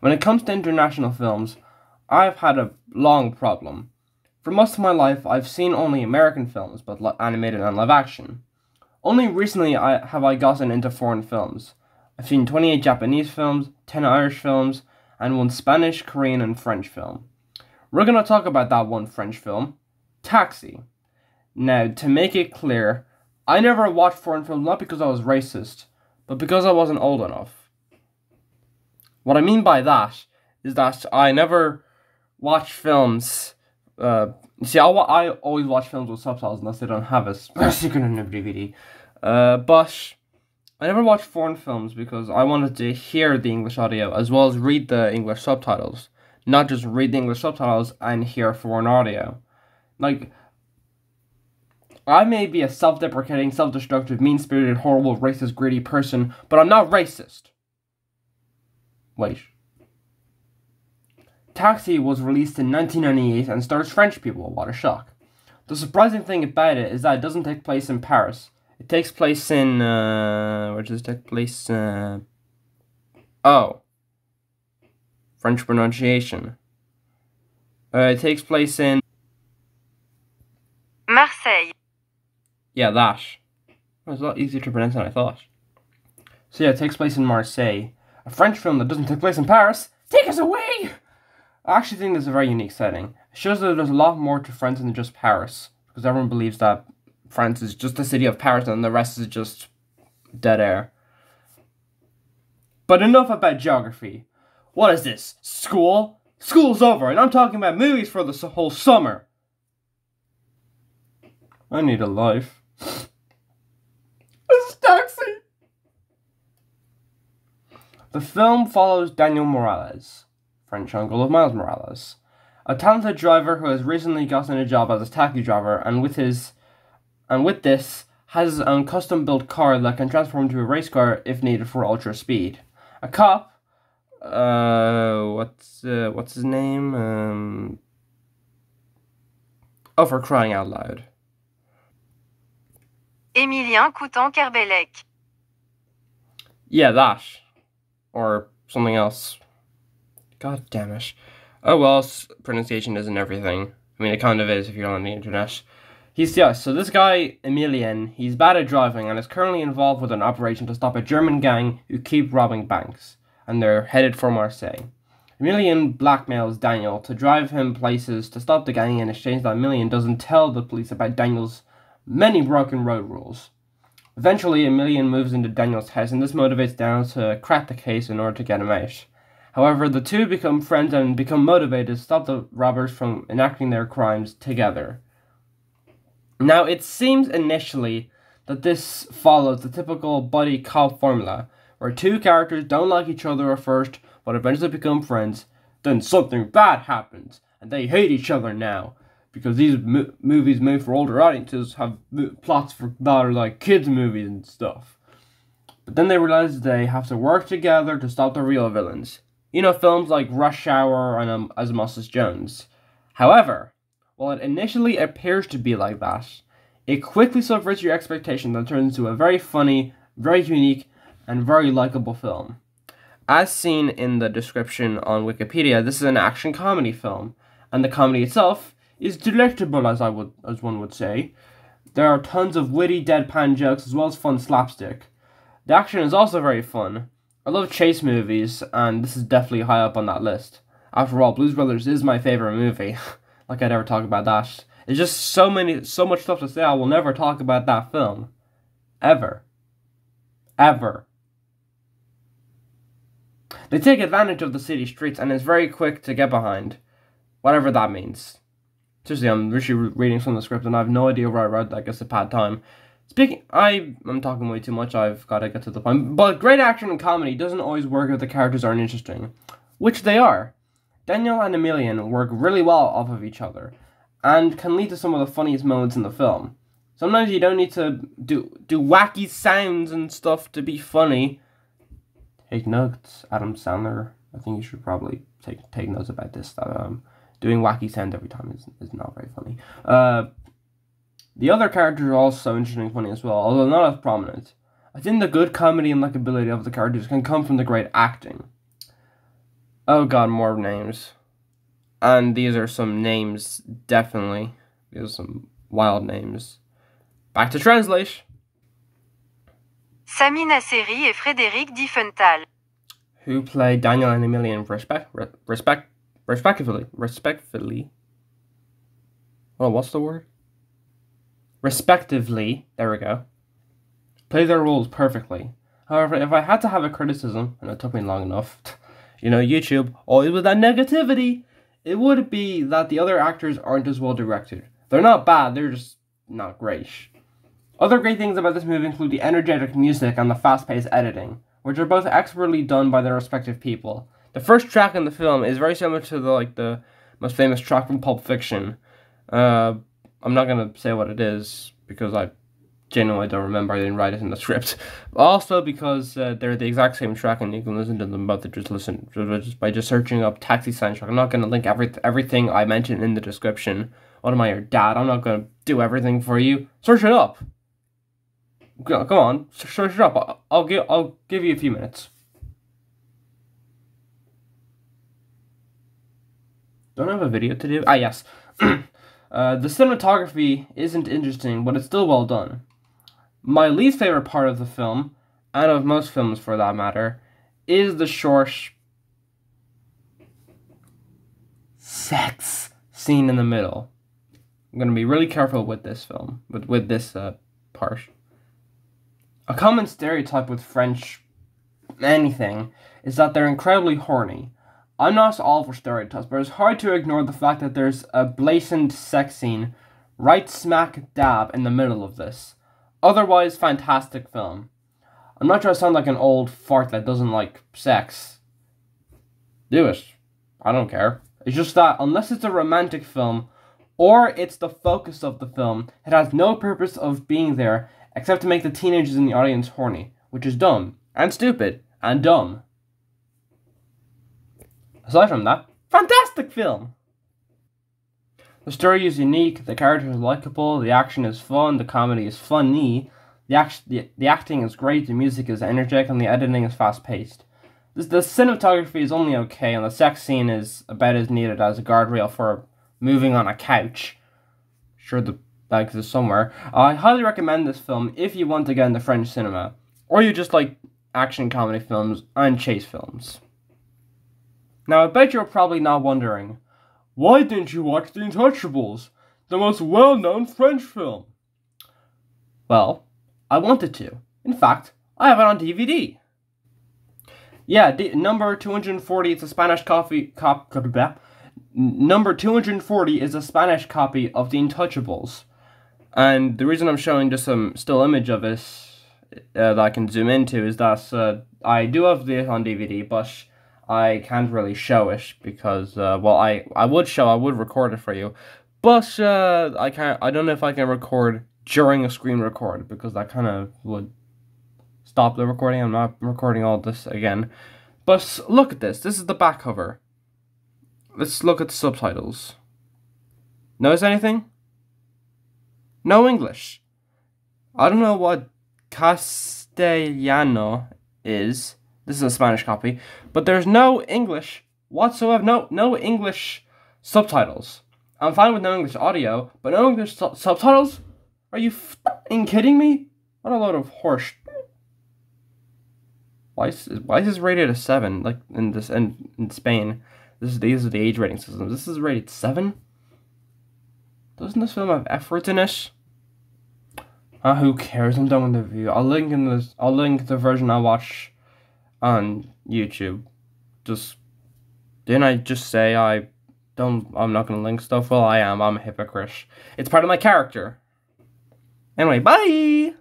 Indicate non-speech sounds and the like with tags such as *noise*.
When it comes to international films, I've had a long problem. For most of my life, I've seen only American films, both animated and live action. Only recently I, have I gotten into foreign films. I've seen 28 Japanese films, 10 Irish films, and one Spanish, Korean, and French film. We're going to talk about that one French film, Taxi. Now, to make it clear, I never watched foreign films not because I was racist, but because I wasn't old enough. What I mean by that is that I never watch films. Uh, see, I, I always watch films with subtitles unless they don't have it, especially on a DVD. Uh, but I never watch foreign films because I wanted to hear the English audio as well as read the English subtitles, not just read the English subtitles and hear foreign audio. Like, I may be a self deprecating, self destructive, mean spirited, horrible, racist, greedy person, but I'm not racist. Wait. Taxi was released in 1998 and stars French people. What a shock. The surprising thing about it is that it doesn't take place in Paris. It takes place in. Uh, where does it take place? Uh, oh. French pronunciation. Uh, it takes place in. Marseille. Yeah, that. It was a lot easier to pronounce than I thought. So yeah, it takes place in Marseille. A French film that doesn't take place in Paris. Take us away! I actually think this is a very unique setting. It shows that there's a lot more to France than just Paris. Because everyone believes that France is just the city of Paris and the rest is just dead air. But enough about geography. What is this? School? School's over, and I'm talking about movies for the whole summer. I need a life. this is taxi. The film follows Daniel Morales, French uncle of Miles Morales, a talented driver who has recently gotten a job as a taxi driver, and with his and with this has his own custom built car that can transform into a race car if needed for ultra speed. A cop, uh, what's uh, what's his name? Um, oh, for crying out loud. Emilien Coutan Kerbelec. Yeah, that. Or something else. God damn it. Oh well, pronunciation isn't everything. I mean, it kind of is if you're on the internet. He's yeah, so this guy, Emilien, he's bad at driving and is currently involved with an operation to stop a German gang who keep robbing banks, and they're headed for Marseille. Emilien blackmails Daniel to drive him places to stop the gang in exchange that Emilien doesn't tell the police about Daniel's many broken road rules. Eventually, Emilien moves into Daniel's house, and this motivates Daniel to crack the case in order to get him out. However, the two become friends and become motivated to stop the robbers from enacting their crimes together. Now, it seems initially that this follows the typical buddy cop formula, where two characters don't like each other at first, but eventually become friends, then something bad happens, and they hate each other now. Because these mo- movies made for older audiences have plots for that are like kids' movies and stuff. But then they realize they have to work together to stop the real villains. You know, films like Rush Hour and um, Osmosis Jones. However, while it initially appears to be like that, it quickly subverts your expectations and turns into a very funny, very unique, and very likable film. As seen in the description on Wikipedia, this is an action comedy film, and the comedy itself is delectable, as I would, as one would say. There are tons of witty, deadpan jokes as well as fun slapstick. The action is also very fun. I love chase movies, and this is definitely high up on that list. After all, Blues Brothers is my favorite movie. *laughs* like I'd ever talk about that. There's just so many, so much stuff to say. I will never talk about that film, ever, ever. They take advantage of the city streets, and it's very quick to get behind, whatever that means. Seriously, I'm literally reading from the script, and I have no idea where I read that. I guess a bad time. Speaking, I I'm talking way too much. I've got to get to the point. But great action and comedy doesn't always work if the characters aren't interesting, which they are. Daniel and Emilien work really well off of each other and can lead to some of the funniest moments in the film. Sometimes you don't need to do do wacky sounds and stuff to be funny. Take notes, Adam Sandler. I think you should probably take take notes about this. That um, doing wacky sounds every time is, is not very funny. Uh, the other characters are also interesting and funny as well, although not as prominent. I think the good comedy and likability of the characters can come from the great acting. Oh god, more names. And these are some names, definitely. These are some wild names. Back to translate. Samy Naceri et Frédéric Diefenthal. Who play Daniel and Emilien respect, re- respect, respectively. Respectfully. Oh, what's the word? Respectively. There we go. Play their roles perfectly. However, if I had to have a criticism, and it took me long enough, *laughs* you know, YouTube, always with that negativity, it would be that the other actors aren't as well directed. They're not bad, they're just not great. Other great things about this movie include the energetic music and the fast paced editing, which are both expertly done by their respective people. The first track in the film is very similar to the like the most famous track from Pulp Fiction. Uh, I'm not gonna say what it is because I genuinely don't remember. I didn't write it in the *laughs* script. Also because uh, they're the exact same track and you can listen to them both just listen just by just searching up Taxi soundtrack. I'm not gonna link every everything I mentioned in the description. What am I, your dad? I'm not gonna do everything for you. Search it up. Go on, search it up. I'll give I'll give you a few minutes. I don't have a video to do? Ah, yes. *clears throat* uh, the cinematography isn't interesting, but it's still well done. My least favorite part of the film, and of most films for that matter, is the short sex scene in the middle. I'm gonna be really careful with this film, with with this uh, part. A common stereotype with French anything is that they're incredibly horny. I'm not all for stereotypes, but it's hard to ignore the fact that there's a blatant sex scene right smack dab in the middle of this. Otherwise, fantastic film. I'm not trying to sound like an old fart that doesn't like sex. Do it. I don't care. It's just that unless it's a romantic film or it's the focus of the film, it has no purpose of being there except to make the teenagers in the audience horny, which is dumb and stupid and dumb. Aside from that, fantastic film. The story is unique, the characters are likable, the action is fun, the comedy is funny, the, act- the, the acting is great, the music is energetic, and the editing is fast paced. The, the cinematography is only okay, and the sex scene is about as needed as a guardrail for moving on a couch. Sure, the bags is somewhere. I highly recommend this film if you want to get into French cinema, or you just like action comedy films and chase films. Now, I bet you're probably now wondering, why didn't you watch The Untouchables, the most well known French film? Well, I wanted to. In fact, I have it on DVD. Yeah, d- number 240 is a Spanish copy. Cop, number 240 is a Spanish copy of The Untouchables. And the reason I'm showing just some still image of this uh, that I can zoom into is that uh, I do have this on DVD, but I can't really show it because, uh, well, I, I would show, I would record it for you, but uh, I can't, I don't know if I can record during a screen record because that kind of would stop the recording. I'm not recording all this again. But look at this. This is the back cover. Let's look at the subtitles. Notice anything? No English. I don't know what Castellano is. This is a Spanish copy, but there's no English whatsoever. No, no English subtitles. I'm fine with no English audio, but no English su- subtitles. Are you f***ing kidding me? What a load of horse. Why is why is this rated a seven? Like in this in, in Spain, this is these are the age rating systems. This is rated seven. Doesn't this film have F in it? Ah, uh, who cares? I'm done with the review. I'll link in this. I'll link the version I watch on YouTube. Just didn't I just say I don't I'm not gonna link stuff? Well I am, I'm a hypocrite. It's part of my character. Anyway, bye